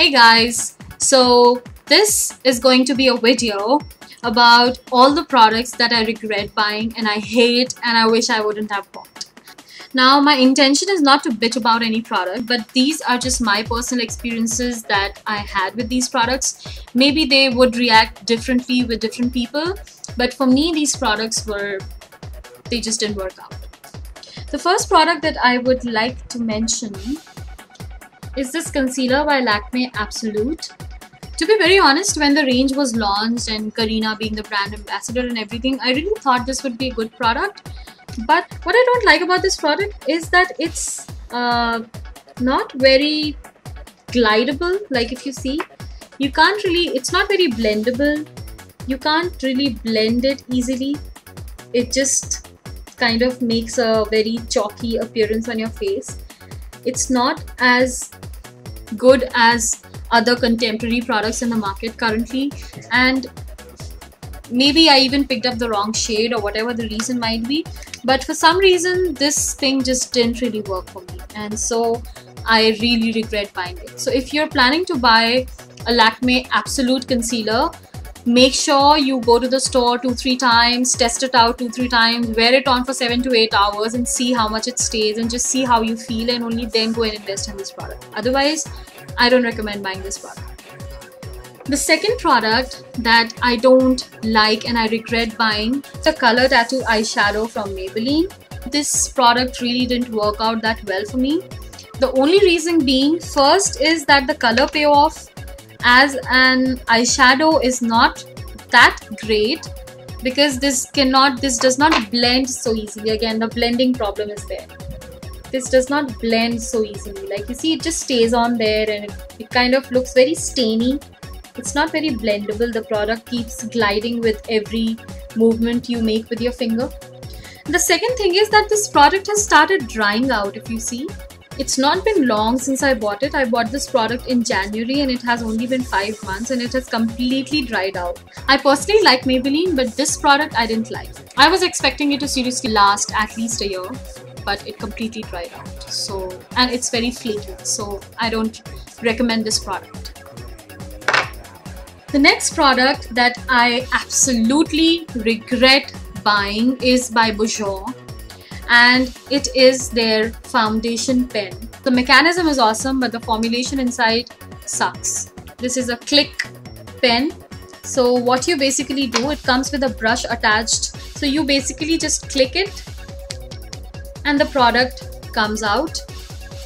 Hey guys, so this is going to be a video about all the products that I regret buying and I hate and I wish I wouldn't have bought. Now my intention is not to bitch about any product but these are just my personal experiences that I had with these products. Maybe they would react differently with different people but for me these products were, they just didn't work out. The first product that I would like to mention is this concealer by Lakme Absolute. To be very honest, when the range was launched and Kareena being the brand ambassador and everything, I really thought this would be a good product. But what I don't like about this product is that it's uh, not very glidable. Like if you see, you can't really, it's not very blendable. You can't really blend it easily. It just kind of makes a very chalky appearance on your face. It's not as good as other contemporary products in the market currently. And maybe I even picked up the wrong shade or whatever the reason might be. But for some reason this thing just didn't really work for me. And so I really regret buying it. So if you're planning to buy a Lakme Absolute Concealer make sure you go to the store two three times test it out two three times wear it on for seven to eight hours and see how much it stays and just see how you feel and only then go and invest in this product. Otherwise i don't recommend buying this product. The second product that i don't like and i regret buying the color tattoo eyeshadow from maybelline. This product really didn't work out that well for me. The only reason being first is that the color payoff as an eyeshadow is not that great because this cannot this does not blend so easily. Again the blending problem is there. This does not blend so easily. Like you see it just stays on there and it, it kind of looks very stainy. It's not very blendable. The product keeps gliding with every movement you make with your finger. The second thing is that this product has started drying out if you see it's not been long since I bought it. I bought this product in January and it has only been 5 months and it has completely dried out. I personally like Maybelline but this product I didn't like. I was expecting it to seriously last at least a year but it completely dried out. So and it's very flaky so I don't recommend this product. The next product that I absolutely regret buying is by Bourjois and it is their foundation pen. The mechanism is awesome but the formulation inside sucks. This is a click pen. So what you basically do, it comes with a brush attached. So you basically just click it and the product comes out.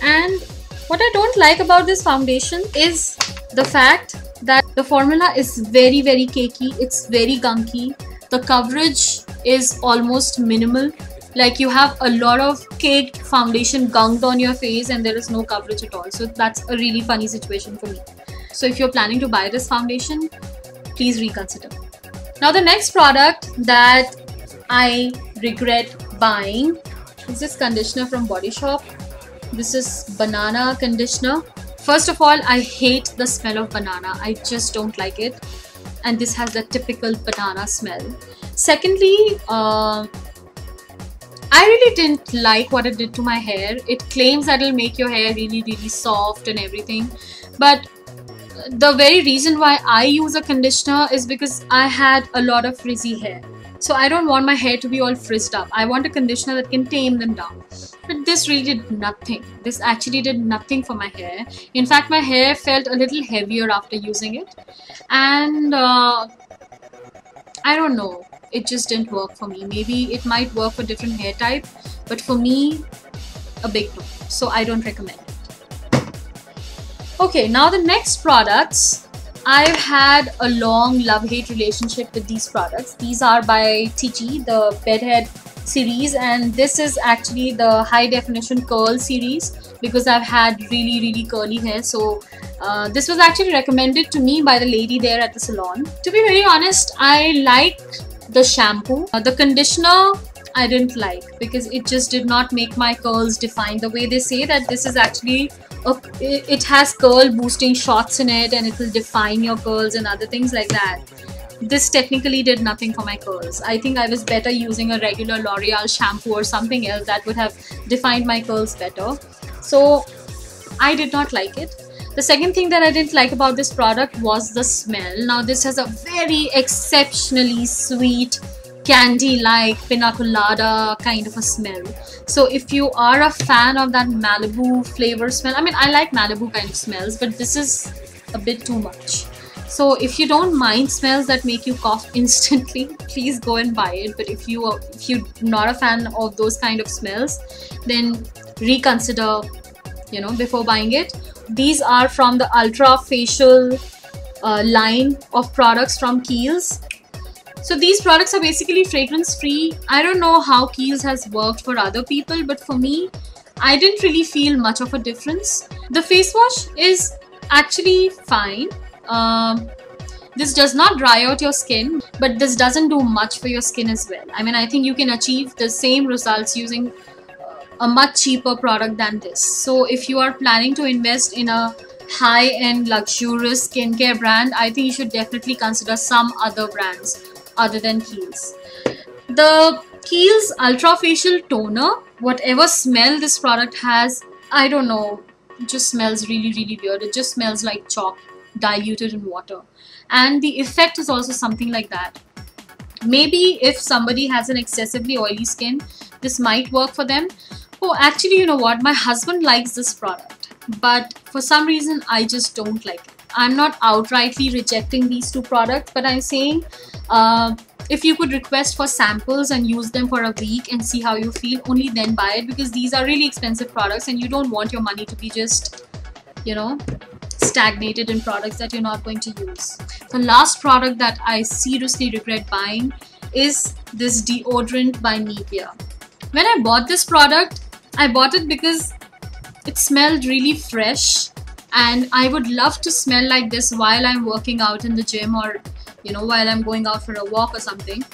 And what I don't like about this foundation is the fact that the formula is very very cakey. It's very gunky. The coverage is almost minimal like you have a lot of caked foundation gunked on your face and there is no coverage at all. So that's a really funny situation for me. So if you're planning to buy this foundation please reconsider. Now the next product that I regret buying is this conditioner from Body Shop. This is banana conditioner. First of all I hate the smell of banana. I just don't like it. And this has the typical banana smell. Secondly uh, I really didn't like what it did to my hair. It claims that it'll make your hair really, really soft and everything. But the very reason why I use a conditioner is because I had a lot of frizzy hair. So I don't want my hair to be all frizzed up. I want a conditioner that can tame them down. But this really did nothing. This actually did nothing for my hair. In fact, my hair felt a little heavier after using it. And uh, I don't know it just didn't work for me. Maybe it might work for different hair type, but for me, a big no. So I don't recommend it. Okay, now the next products. I've had a long love-hate relationship with these products. These are by TIGI, the Bedhead series and this is actually the high definition curl series because I've had really really curly hair so uh, this was actually recommended to me by the lady there at the salon. To be very honest, I like the shampoo. Uh, the conditioner I didn't like because it just did not make my curls define the way they say that this is actually a, it has curl boosting shots in it and it will define your curls and other things like that. This technically did nothing for my curls. I think I was better using a regular L'Oreal shampoo or something else that would have defined my curls better. So I did not like it The second thing that I didn't like about this product was the smell. Now this has a very exceptionally sweet candy like pina colada kind of a smell. So if you are a fan of that Malibu flavor smell, I mean I like Malibu kind of smells but this is a bit too much. So if you don't mind smells that make you cough instantly, please go and buy it. But if you are, if you're not a fan of those kind of smells, then reconsider, you know, before buying it. These are from the Ultra Facial uh, line of products from Kiehl's. So these products are basically fragrance free. I don't know how Kiehl's has worked for other people, but for me, I didn't really feel much of a difference. The face wash is actually fine um, this does not dry out your skin but this doesn't do much for your skin as well i mean i think you can achieve the same results using a much cheaper product than this. So if you are planning to invest in a high-end luxurious skincare brand i think you should definitely consider some other brands other than Kiehl's the Kiehl's ultra facial toner whatever smell this product has i don't know just smells really really weird. It just smells like chalk diluted in water. And the effect is also something like that. Maybe if somebody has an excessively oily skin this might work for them oh actually you know what my husband likes this product but for some reason I just don't like it I'm not outrightly rejecting these two products but I'm saying uh, if you could request for samples and use them for a week and see how you feel only then buy it because these are really expensive products and you don't want your money to be just you know stagnated in products that you're not going to use. The last product that I seriously regret buying is this deodorant by Nivea. When I bought this product, I bought it because it smelled really fresh and I would love to smell like this while I'm working out in the gym or you know while I'm going out for a walk or something.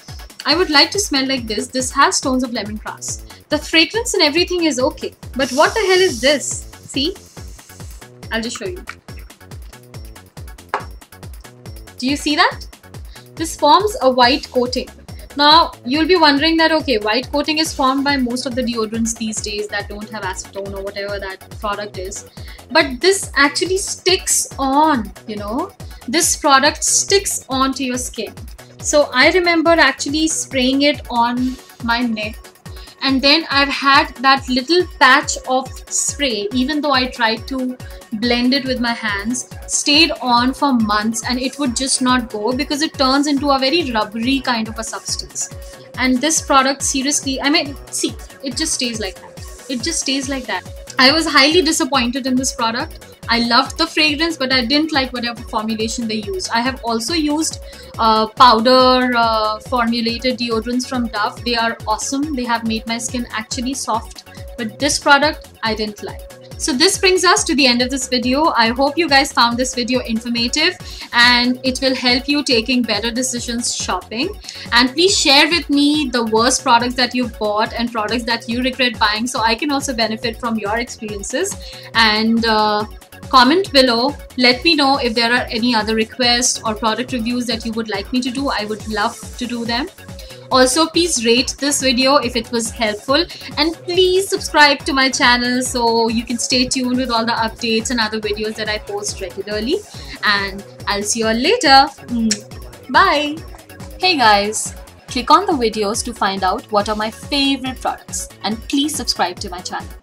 I would like to smell like this. This has tones of lemongrass. The fragrance and everything is okay. But what the hell is this? See? I'll just show you. Do you see that? This forms a white coating. Now, you'll be wondering that, okay, white coating is formed by most of the deodorants these days that don't have acetone or whatever that product is. But this actually sticks on, you know. This product sticks onto your skin. So I remember actually spraying it on my neck and then I've had that little patch of spray even though I tried to blend it with my hands stayed on for months and it would just not go because it turns into a very rubbery kind of a substance. And this product seriously I mean see it just stays like that. It just stays like that. I was highly disappointed in this product I loved the fragrance but I didn't like whatever formulation they used. I have also used uh, powder uh, formulated deodorants from Dove. They are awesome. They have made my skin actually soft but this product I didn't like. So this brings us to the end of this video. I hope you guys found this video informative and it will help you taking better decisions shopping. And please share with me the worst products that you've bought and products that you regret buying so I can also benefit from your experiences. And uh, comment below. Let me know if there are any other requests or product reviews that you would like me to do. I would love to do them. Also please rate this video if it was helpful. And please subscribe to my channel so you can stay tuned with all the updates and other videos that i post regularly. And i'll see you all later. Mm. bye. Hey guys. Click on the videos to find out what are my favorite products. And please subscribe to my channel